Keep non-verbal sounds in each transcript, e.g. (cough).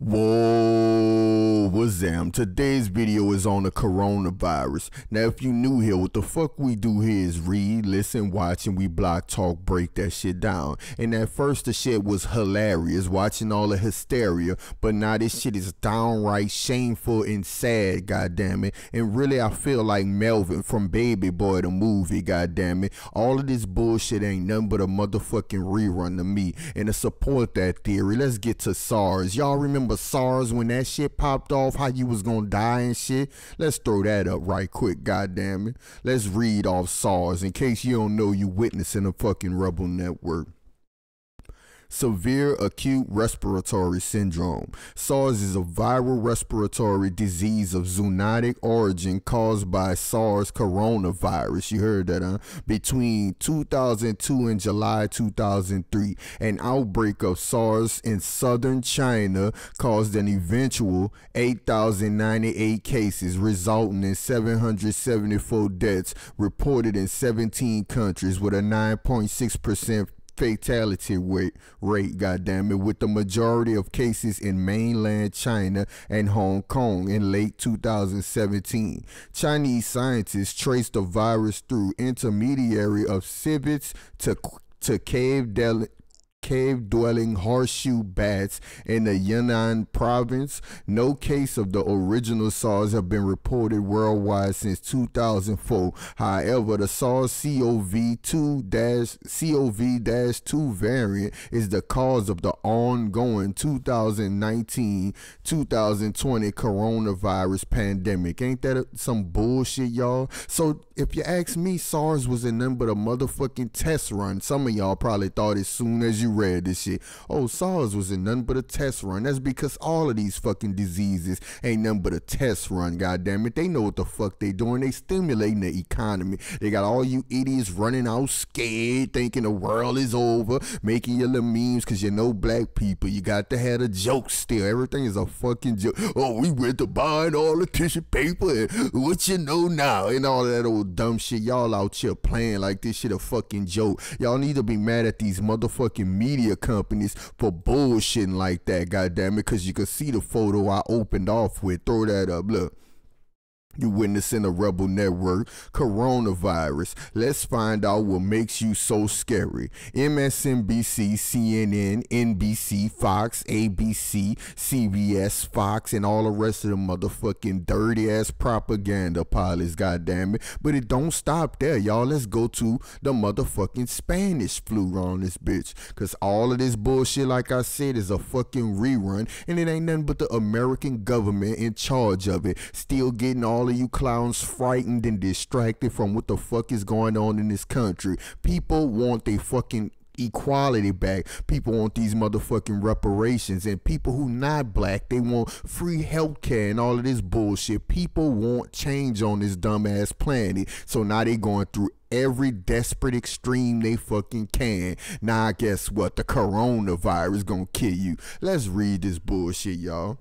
Whoa, Today's video is on the coronavirus. Now, if you new here, what the fuck we do here is read, listen, watch, and we block, talk, break that shit down. And at first, the shit was hilarious, watching all the hysteria, but now this shit is downright shameful and sad, goddamn it. And really, I feel like Melvin from Baby Boy the movie, goddamn it. All of this bullshit ain't nothing but a motherfucking rerun to me. And to support that theory, let's get to SARS. Y'all remember SARS when that shit popped off, how you was gonna die and shit? Let's throw that up right quick, goddamn it. Let's read off SARS in case you don't know you witnessing a fucking rebel network severe acute respiratory syndrome. SARS is a viral respiratory disease of zoonotic origin caused by SARS coronavirus. You heard that, huh? Between 2002 and July 2003, an outbreak of SARS in southern China caused an eventual 8,098 cases, resulting in 774 deaths reported in 17 countries with a 9.6% fatality rate, rate goddamn it, with the majority of cases in mainland China and Hong Kong in late 2017. Chinese scientists traced the virus through intermediary of civets to to cave cave dwelling horseshoe bats in the Yunnan province. No case of the original SARS have been reported worldwide since 2004. However, the SARS CoV-2 CoV-2 variant is the cause of the ongoing 2019-2020 coronavirus pandemic. Ain't that some bullshit, y'all? So if you ask me, SARS was a number of motherfucking test run. Some of y'all probably thought as soon as you read this shit. Oh, SARS was in nothing but a test run. That's because all of these fucking diseases ain't nothing but a test run, goddamn it. They know what the fuck they doing. They stimulating the economy. They got all you idiots running out scared, thinking the world is over, making your little memes because you know black people. You got to have a joke still. Everything is a fucking joke. Oh, we went to buying all the tissue paper what you know now and all that old dumb shit. Y'all out here playing like this shit a fucking joke. Y'all need to be mad at these motherfucking media companies for bullshitting like that, goddamn it, because you can see the photo I opened off with. Throw that up, look. You witnessing a rebel network coronavirus. Let's find out what makes you so scary. MSNBC, CNN, NBC, Fox, ABC, CBS, Fox, and all the rest of the motherfucking dirty ass propaganda pilots, goddamn it. But it don't stop there, y'all. Let's go to the motherfucking Spanish flu on this bitch. Cause all of this bullshit, like I said, is a fucking rerun. And it ain't nothing but the American government in charge of it. Still getting all all of you clowns frightened and distracted from what the fuck is going on in this country. People want their fucking equality back. People want these motherfucking reparations. And people who not black, they want free health care and all of this bullshit. People want change on this dumbass planet. So now they going through every desperate extreme they fucking can. Now guess what? The coronavirus gonna kill you. Let's read this bullshit, y'all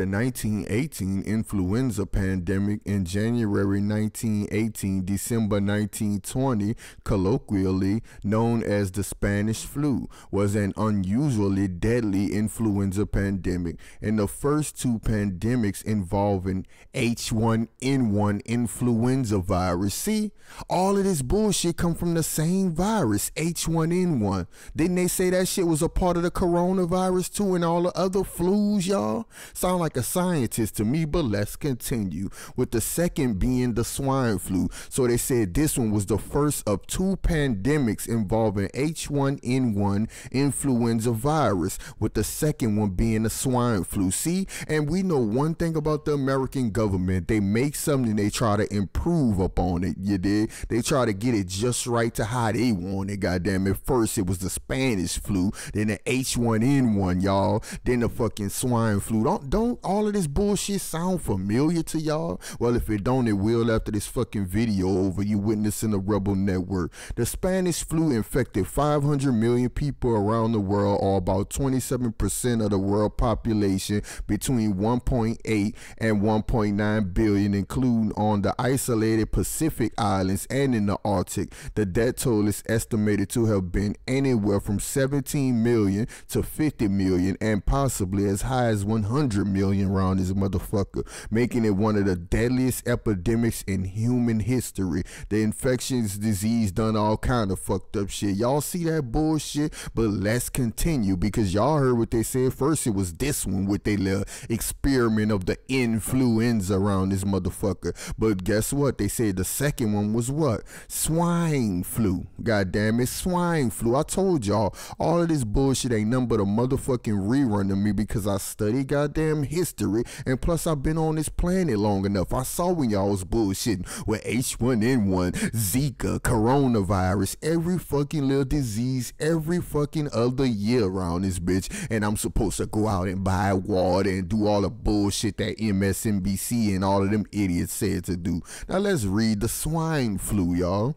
the 1918 influenza pandemic in January 1918, December 1920, colloquially known as the Spanish flu, was an unusually deadly influenza pandemic and the first two pandemics involving H1N1 influenza virus. See, all of this bullshit come from the same virus, H1N1. Didn't they say that shit was a part of the coronavirus too and all the other flus, y'all? Sound like a scientist to me, but let's continue. With the second being the swine flu. So they said this one was the first of two pandemics involving H1N1 influenza virus, with the second one being the swine flu. See, and we know one thing about the American government they make something, they try to improve upon it. You did? They try to get it just right to how they want it. Goddamn it. First, it was the Spanish flu, then the H1N1, y'all, then the fucking swine flu. Don't, don't don't all of this bullshit sound familiar to y'all? Well, if it don't, it will after this fucking video over. You witnessing the Rebel Network. The Spanish flu infected 500 million people around the world, or about 27% of the world population, between 1.8 and 1.9 billion, including on the isolated Pacific Islands and in the Arctic. The death toll is estimated to have been anywhere from 17 million to 50 million, and possibly as high as 100 million around this motherfucker, making it one of the deadliest epidemics in human history. The infectious disease done all kind of fucked up shit. Y'all see that bullshit? But let's continue because y'all heard what they said first. It was this one with their little experiment of the influenza around this motherfucker. But guess what? They said the second one was what? Swine flu. God damn it, swine flu. I told y'all all of this bullshit ain't nothing but a motherfucking rerun to me because I study goddamn history and plus I've been on this planet long enough. I saw when y'all was bullshitting with H1N1, Zika, coronavirus, every fucking little disease every fucking other year around this bitch. And I'm supposed to go out and buy water and do all the bullshit that MSNBC and all of them idiots said to do. Now let's read the swine flu, y'all.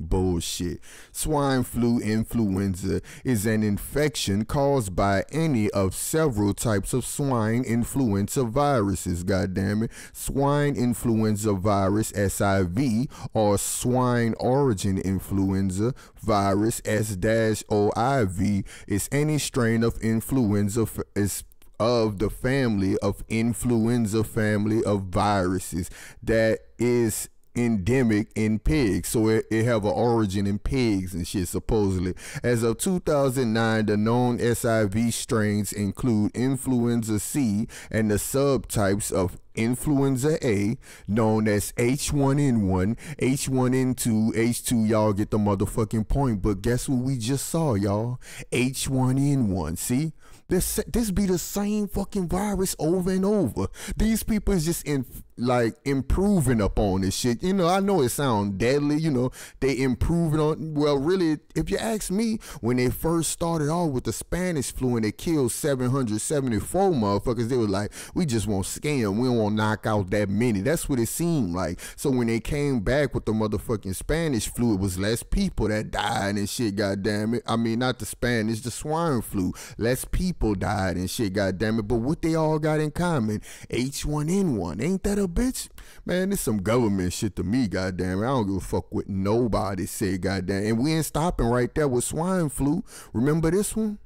Bullshit. Swine flu influenza is an infection caused by any of several types of swine influenza viruses. God damn it. Swine influenza virus SIV or swine origin influenza virus S-OIV is any strain of influenza is of the family of influenza family of viruses that is endemic in pigs. So it, it have an origin in pigs and shit, supposedly. As of 2009, the known SIV strains include influenza C and the subtypes of influenza A, known as H1N1, H1N2, H2, y'all get the motherfucking point. But guess what we just saw, y'all? H1N1. See? This this be the same fucking virus over and over. These people is just in like improving upon this shit. You know, I know it sounds deadly. You know, they improving on. Well, really, if you ask me, when they first started off with the Spanish flu and they killed 774 motherfuckers, they were like, we just want scam. We don't want to knock out that many. That's what it seemed like. So when they came back with the motherfucking Spanish flu, it was less people that died and shit. God damn it. I mean, not the Spanish, the swine flu. Less people died and shit, goddamn it. But what they all got in common, H1N1. Ain't that a bitch? Man, this some government shit to me, goddamn it. I don't give a fuck what nobody say, goddamn. And we ain't stopping right there with swine flu. Remember this one?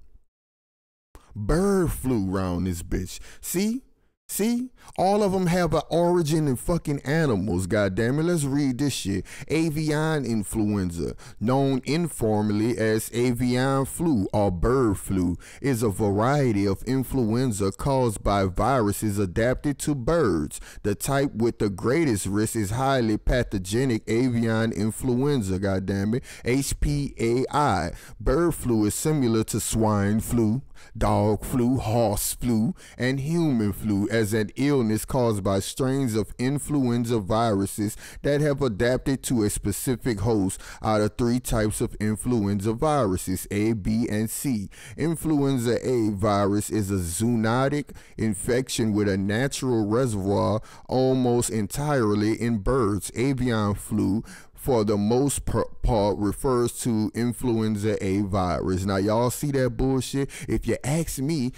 Bird flu round this bitch. See? See, all of them have an origin in fucking animals. God damn it, let's read this shit. Avian influenza, known informally as avian flu or bird flu, is a variety of influenza caused by viruses adapted to birds. The type with the greatest risk is highly pathogenic avian influenza. God damn it, HPAI. Bird flu is similar to swine flu dog flu, horse flu, and human flu as an illness caused by strains of influenza viruses that have adapted to a specific host out of three types of influenza viruses A, B, and C. Influenza A virus is a zoonotic infection with a natural reservoir almost entirely in birds. Avian flu for the most part refers to influenza A virus. Now, y'all see that bullshit? If you ask me,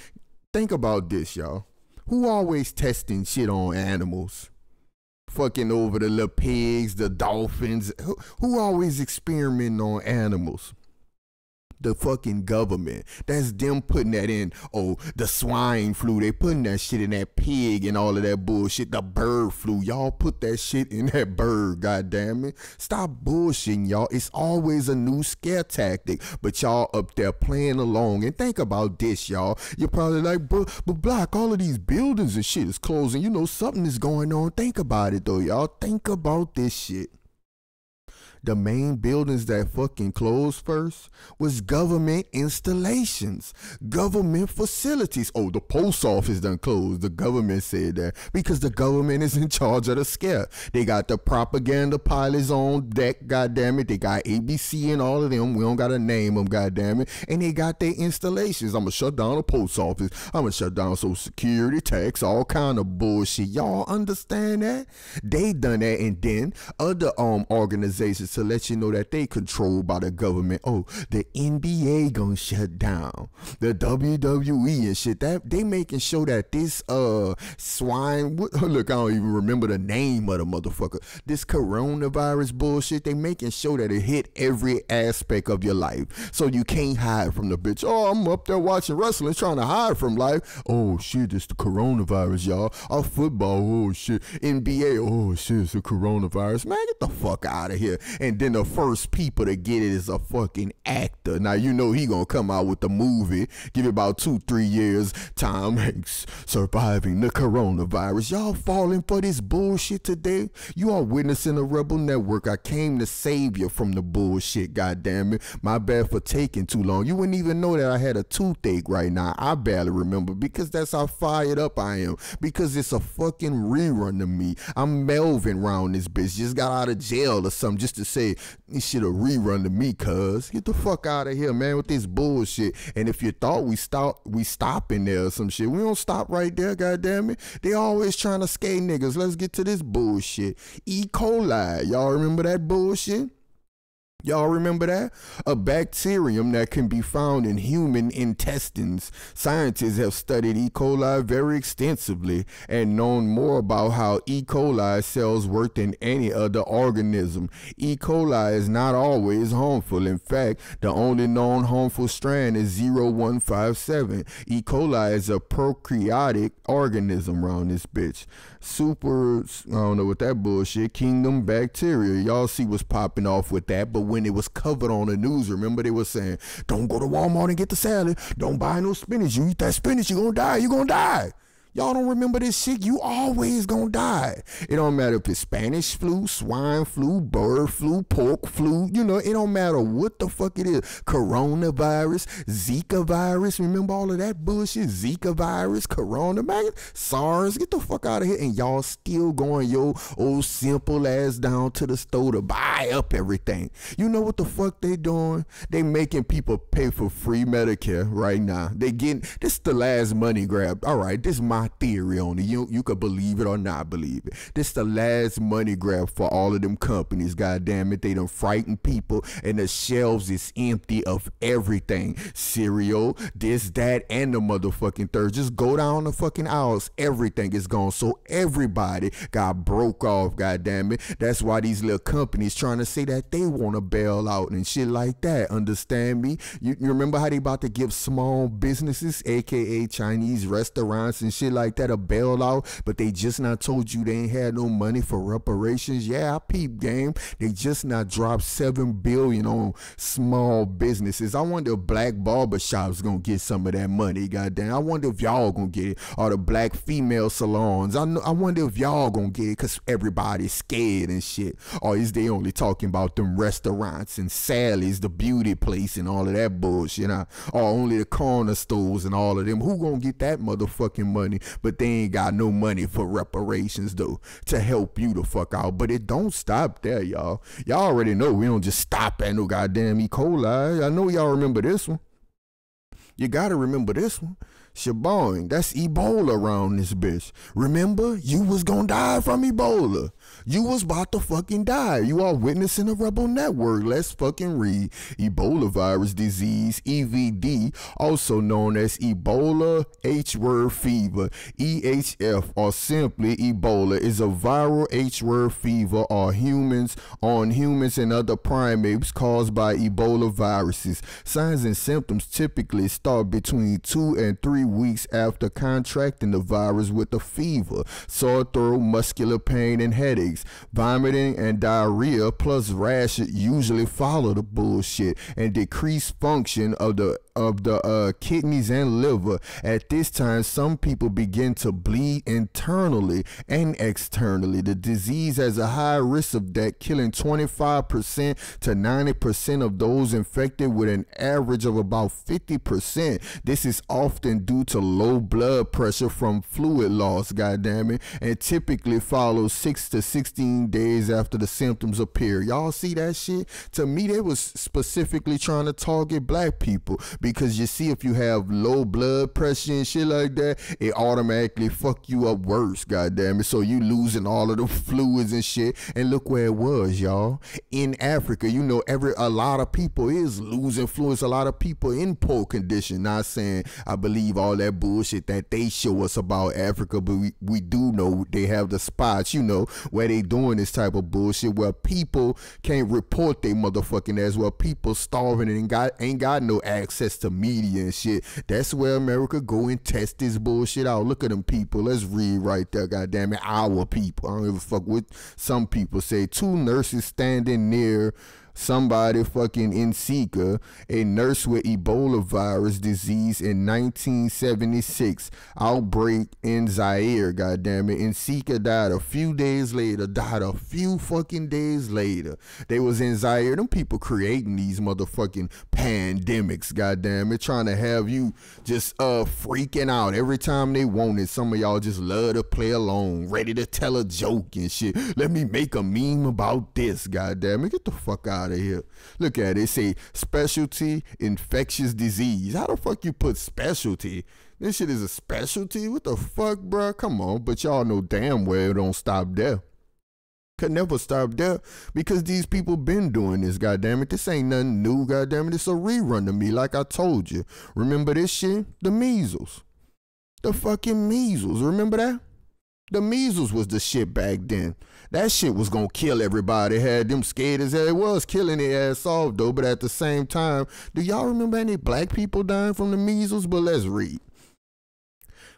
think about this, y'all. Who always testing shit on animals? Fucking over the little pigs, the dolphins. Who, who always experimenting on animals? The fucking government. That's them putting that in. Oh, the swine flu. They putting that shit in that pig and all of that bullshit. The bird flu. Y'all put that shit in that bird. God damn it. Stop bullshitting, y'all. It's always a new scare tactic. But y'all up there playing along. And think about this, y'all. You're probably like, but, but block, all of these buildings and shit is closing. You know, something is going on. Think about it, though, y'all. Think about this shit. The main buildings that fucking closed first was government installations, government facilities. Oh, the post office done closed. The government said that because the government is in charge of the scare. They got the propaganda pilots on deck, goddamn it. They got ABC and all of them. We don't gotta name them, goddamn it. And they got their installations. I'm gonna shut down the post office. I'm gonna shut down social security, tax, all kind of bullshit. Y'all understand that? They done that, and then other um organizations to let you know that they controlled by the government. Oh, the NBA gonna shut down. The WWE and shit. That they making sure that this uh swine. (laughs) Look, I don't even remember the name of the motherfucker. This coronavirus bullshit. They making sure that it hit every aspect of your life, so you can't hide from the bitch. Oh, I'm up there watching wrestling, trying to hide from life. Oh shit, it's the coronavirus, y'all. Our football. Oh shit, NBA. Oh shit, it's the coronavirus. Man, get the fuck out of here. Then the first people to get it is a fucking actor. Now you know he gonna come out with the movie. Give it about two, three years. Tom Hanks surviving the coronavirus. Y'all falling for this bullshit today? You are witnessing a rebel network. I came to save you from the bullshit. God damn it. My bad for taking too long. You wouldn't even know that I had a toothache right now. I barely remember because that's how fired up I am. Because it's a fucking rerun to me. I'm Melvin round this bitch. Just got out of jail or something just to say this shit a rerun to me, cuz. Get the fuck out of here, man, with this bullshit. And if you thought we stop we stopping there or some shit, we don't stop right there, goddamn it. They always trying to skate niggas. Let's get to this bullshit. E. coli. Y'all remember that bullshit? Y'all remember that? A bacterium that can be found in human intestines. Scientists have studied E. coli very extensively and known more about how E. coli cells work than any other organism. E. coli is not always harmful. In fact, the only known harmful strand is 0157. E. coli is a prokaryotic organism around this bitch. Super, I don't know what that bullshit, kingdom bacteria. Y'all see what's popping off with that, but when it was covered on the news. Remember they were saying, don't go to Walmart and get the salad. Don't buy no spinach. You eat that spinach, you're gonna die. You're gonna die. Y'all don't remember this shit, you always gonna die. It don't matter if it's Spanish flu, swine flu, bird flu, pork flu, you know, it don't matter what the fuck it is. Coronavirus, Zika virus, remember all of that bullshit? Zika virus, coronavirus, SARS, get the fuck out of here. And y'all still going yo old simple ass down to the store to buy up everything. You know what the fuck they doing? They making people pay for free Medicare right now. They getting this is the last money grab. All right, this is my my theory on it. You you could believe it or not believe it. This the last money grab for all of them companies. God damn it, they done frighten people, and the shelves is empty of everything. Cereal, this, that, and the motherfucking third. Just go down the fucking aisles. Everything is gone. So everybody got broke off. God damn it. That's why these little companies trying to say that they want to bail out and shit like that. Understand me? You, you remember how they about to give small businesses, aka Chinese restaurants and shit like that a bailout, but they just not told you they ain't had no money for reparations. Yeah, I peep game. They just not dropped seven billion on small businesses. I wonder if black barbershops gonna get some of that money. Goddamn. I wonder if y'all gonna get it. Or the black female salons. I know, I wonder if y'all gonna get it because everybody's scared and shit. Or is they only talking about them restaurants and Sally's, the beauty place and all of that bullshit? Or only the corner stores and all of them. Who gonna get that motherfucking money? But they ain't got no money for reparations though to help you the fuck out. But it don't stop there, y'all. Y'all already know we don't just stop at no goddamn E. coli. I know y'all remember this one. You gotta remember this one. Shaboing, that's Ebola around this bitch. Remember, you was gonna die from Ebola. You was about to fucking die. You are witnessing a rebel network. Let's fucking read. Ebola virus disease, EVD, also known as Ebola H-word fever, EHF, or simply Ebola, is a viral H-word fever or humans on humans and other primates caused by Ebola viruses. Signs and symptoms typically start between two and three weeks after contracting the virus with a fever, sore throat, muscular pain, and headaches. Vomiting, and diarrhea, plus rash usually follow the bullshit, and decreased function of the of the uh, kidneys and liver. At this time, some people begin to bleed internally and externally. The disease has a high risk of death, killing 25% to 90% of those infected with an average of about 50%. This is often due to low blood pressure from fluid loss, goddamn it, and typically follows 6 to 16 days after the symptoms appear. Y'all see that shit? To me, they was specifically trying to target black people because you see, if you have low blood pressure and shit like that, it automatically fuck you up worse, goddamn it. So you losing all of the (laughs) fluids and shit. And look where it was, y'all. In Africa, you know, every a lot of people is losing fluids. A lot of people in poor condition. Not saying I believe all that bullshit that they show us about Africa, but we, we do know they have the spots, you know, where they doing this type of bullshit where people can't report they motherfucking ass, where people starving and got ain't got no access to media and shit. That's where America go and test this bullshit out. Look at them people. Let's read right there, goddamn it. Our people. I don't give a fuck what some people say. Two nurses standing near somebody fucking N'Seka, a nurse with Ebola virus disease in 1976, outbreak in Zaire, goddamn it. N'Seka died a few days later, died a few fucking days later. They was in Zaire. Them people creating these motherfucking pandemics, goddamn it, trying to have you just uh freaking out every time they want it. Some of y'all just love to play along, ready to tell a joke and shit. Let me make a meme about this, goddamn it. Get the fuck out out of here. Look at it. Say specialty infectious disease. How the fuck you put specialty? This shit is a specialty? What the fuck, bro? Come on. But y'all know damn well it don't stop there. Could never stop there because these people been doing this, goddamn it. This ain't nothing new, goddamn it. It's a rerun to me, like I told you. Remember this shit? The measles. The fucking measles. Remember that? The measles was the shit back then. That shit was gonna kill everybody. Had them scared as hell. It was killing their ass off though. But at the same time, do y'all remember any black people dying from the measles? But let's read.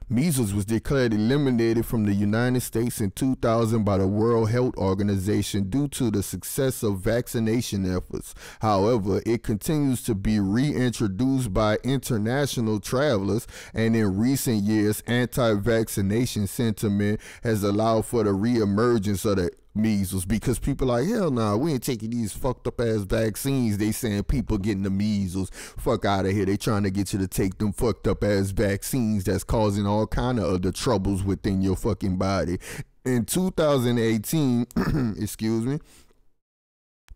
Measles was declared eliminated from the United States in 2000 by the World Health Organization due to the success of vaccination efforts. However, it continues to be reintroduced by international travelers, and in recent years, anti vaccination sentiment has allowed for the reemergence of the measles because people like hell nah we ain't taking these fucked up ass vaccines. They saying people getting the measles. Fuck out of here. They trying to get you to take them fucked up ass vaccines that's causing all kind of other troubles within your fucking body. In 2018 (clears throat) excuse me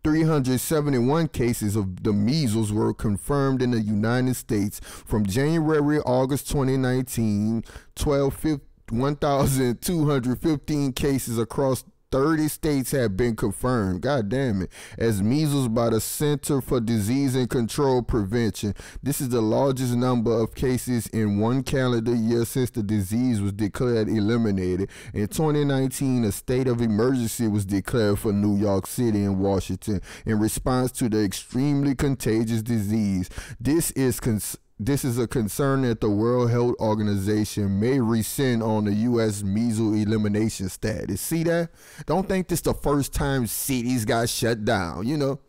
371 cases of the measles were confirmed in the United States from January August 2019 12 1,215 cases across 30 states have been confirmed, god damn it, as measles by the Center for Disease and Control Prevention. This is the largest number of cases in one calendar year since the disease was declared eliminated. In 2019, a state of emergency was declared for New York City and Washington in response to the extremely contagious disease. This is this is a concern that the World Health Organization may rescind on the U.S. measles elimination status. See that? Don't think this the first time cities got shut down. You know,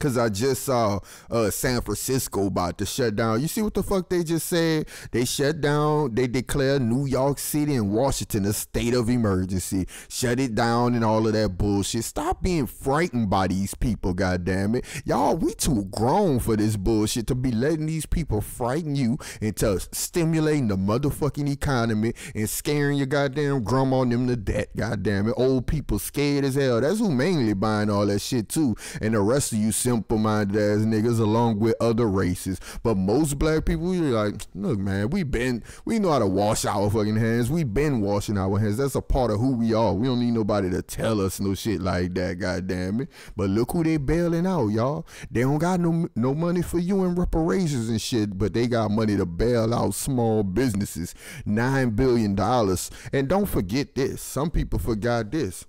Cause I just saw uh, San Francisco about to shut down. You see what the fuck they just said? They shut down. They declared New York City and Washington a state of emergency. Shut it down and all of that bullshit. Stop being frightened by these people. God damn it, y'all. We too grown for this bullshit to be letting these people frighten you into stimulating the motherfucking economy and scaring your goddamn grandma and them to death. God damn it, old people scared as hell. That's who mainly buying all that shit too, and the rest of you simple minded ass niggas along with other races. But most black people, we like, look, man, we been, we know how to wash our fucking hands. We been washing our hands. That's a part of who we are. We don't need nobody to tell us no shit like that, God damn it. But look who they bailing out, y'all. They don't got no no money for you in reparations and shit, but they got money to bail out small businesses. Nine billion dollars. And don't forget this. Some people forgot this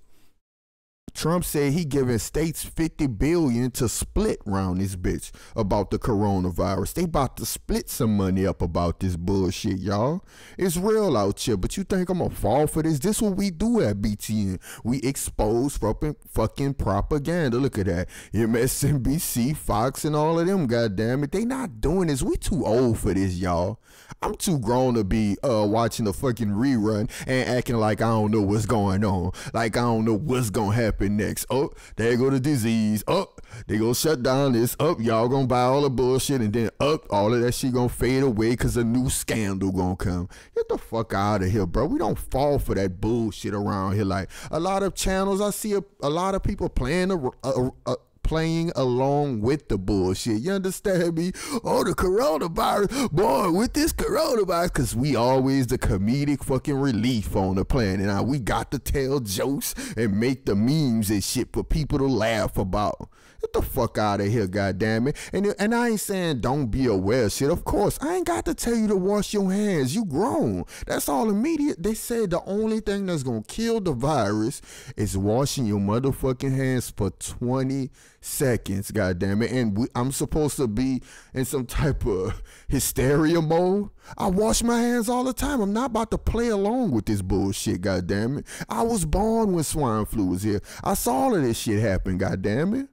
Trump said he giving states 50 billion to split round this bitch about the coronavirus. They about to split some money up about this bullshit, y'all. It's real out here, but you think I'm gonna fall for this? This what we do at BTN. We expose fucking propaganda. Look at that. MSNBC, Fox, and all of them, goddamn it. They not doing this. We too old for this, y'all. I'm too grown to be uh watching the fucking rerun and acting like I don't know what's going on. Like I don't know what's gonna happen next. Oh, there go the disease. Oh, they gonna shut down this. Up, oh, y'all gonna buy all the bullshit and then up, oh, all of that shit gonna fade away cause a new scandal gonna come. Get the fuck out of here, bro. We don't fall for that bullshit around here. Like a lot of channels, I see a, a lot of people playing a, a, a playing along with the bullshit. You understand me? Oh, the coronavirus, boy, with this coronavirus, because we always the comedic fucking relief on the planet. Now we got to tell jokes and make the memes and shit for people to laugh about. Get the fuck out of here, goddamn it! And and I ain't saying don't be aware, shit. Of course, I ain't got to tell you to wash your hands. You grown. That's all immediate. They said the only thing that's gonna kill the virus is washing your motherfucking hands for 20 seconds, goddamn it. And we, I'm supposed to be in some type of hysteria mode. I wash my hands all the time. I'm not about to play along with this bullshit, goddamn it. I was born when swine flu was here. I saw all of this shit happen, goddamn it.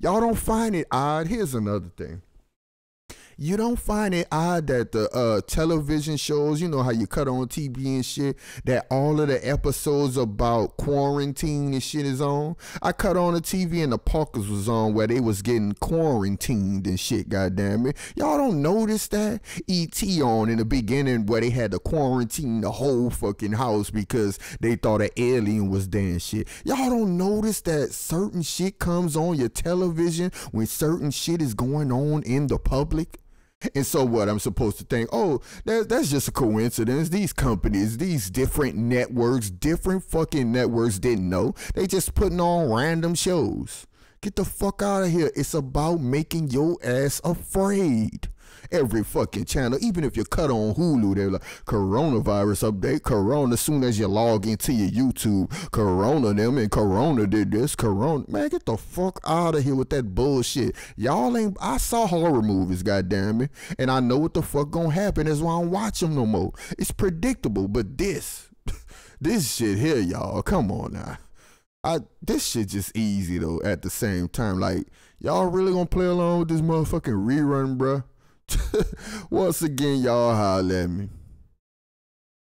Y'all don't find it odd. Here's another thing you don't find it odd that the uh, television shows, you know how you cut on TV and shit, that all of the episodes about quarantine and shit is on. I cut on the TV and the Parkers was on where they was getting quarantined and shit. Goddamn it, y'all don't notice that ET on in the beginning where they had to quarantine the whole fucking house because they thought an alien was there and shit. Y'all don't notice that certain shit comes on your television when certain shit is going on in the public. And so what? I'm supposed to think, oh, that, that's just a coincidence. These companies, these different networks, different fucking networks didn't know. They just putting on random shows. Get the fuck out of here. It's about making your ass afraid every fucking channel. Even if you cut on Hulu, they're like coronavirus update, Corona. As soon as you log into your YouTube, Corona them and Corona did this, Corona. Man, get the fuck out of here with that bullshit. Y'all ain't. I saw horror movies, goddamn it, and I know what the fuck gonna happen. That's why I don't watch them no more. It's predictable, but this, (laughs) this shit here, y'all. Come on now. I this shit just easy though. At the same time, like y'all really gonna play along with this motherfucking rerun, bruh? (laughs) Once again, y'all holler at me.